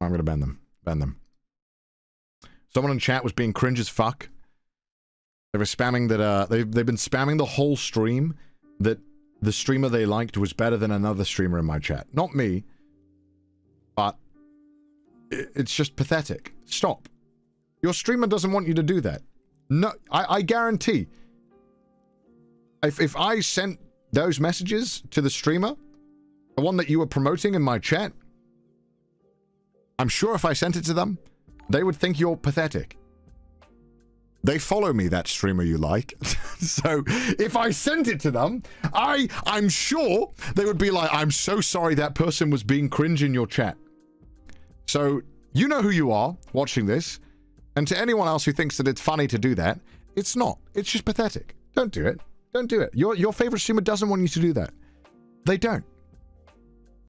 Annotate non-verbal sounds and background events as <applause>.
I'm gonna bend them. Bend them. Someone in chat was being cringe as fuck. They were spamming that, uh, they've, they've been spamming the whole stream that the streamer they liked was better than another streamer in my chat. Not me, but it's just pathetic. Stop. Your streamer doesn't want you to do that. No, I, I guarantee. If, if I sent those messages to the streamer, the one that you were promoting in my chat, I'm sure if I sent it to them, they would think you're pathetic. They follow me, that streamer you like. <laughs> so if I sent it to them, I, I'm sure they would be like, I'm so sorry that person was being cringe in your chat. So you know who you are watching this. And to anyone else who thinks that it's funny to do that, it's not. It's just pathetic. Don't do it. Don't do it. Your, your favorite streamer doesn't want you to do that. They don't.